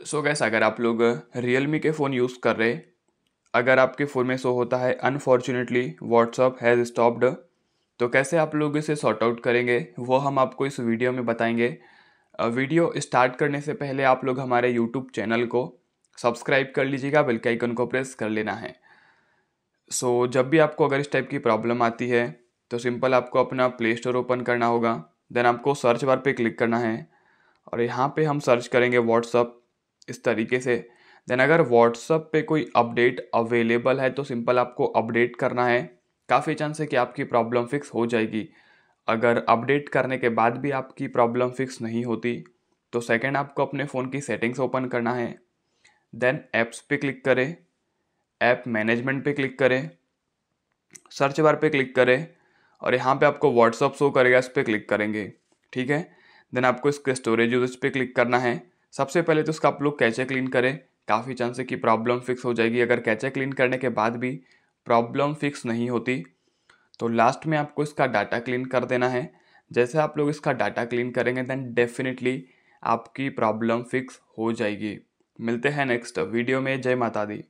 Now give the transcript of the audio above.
सो so gas अगर आप लोग रियल मी के फ़ोन यूज़ कर रहे अगर आपके फ़ोन में शो होता है अनफॉर्चुनेटली व्हाट्सअप हैज़ स्टॉप्ड तो कैसे आप लोग इसे सॉर्ट आउट करेंगे वो हम आपको इस वीडियो में बताएँगे। वीडियो स्टार्ट करने से पहले आप लोग हमारे यूट्यूब चैनल को सब्सक्राइब कर लीजिएगा बेल के आइकन को प्रेस कर लेना है। सो so, जब भी आपको अगर इस टाइप की प्रॉब्लम आती है तो सिंपल आपको अपना प्ले स्टोर ओपन करना होगा देन आपको सर्च बार पे क्लिक करना है और यहाँ पे हम सर्च करेंगे व्हाट्सअप इस तरीके से। देन अगर व्हाट्सअप पे कोई अपडेट अवेलेबल है तो सिंपल आपको अपडेट करना है। काफ़ी चांस है कि आपकी प्रॉब्लम फिक्स हो जाएगी। अगर अपडेट करने के बाद भी आपकी प्रॉब्लम फिक्स नहीं होती तो सेकेंड आपको अपने फ़ोन की सेटिंग्स ओपन करना है। देन ऐप्स पे क्लिक करें। ऐप मैनेजमेंट पे क्लिक करें। सर्च बार पे क्लिक करें। और यहाँ पे आपको व्हाट्सअप शो करेगा, इस पर क्लिक करेंगे। ठीक है? देन आपको इसके स्टोरेज यूज़ पे क्लिक करना है। सबसे पहले तो उसका आप लोग कैचे क्लीन करें। काफ़ी चांस है कि प्रॉब्लम फिक्स हो जाएगी। अगर कैचे क्लीन करने के बाद भी प्रॉब्लम फिक्स नहीं होती तो लास्ट में आपको इसका डाटा क्लीन कर देना है। जैसे आप लोग इसका डाटा क्लीन करेंगे देन डेफिनेटली आपकी प्रॉब्लम फिक्स हो जाएगी। मिलते हैं नेक्स्ट वीडियो में। जय माता दी।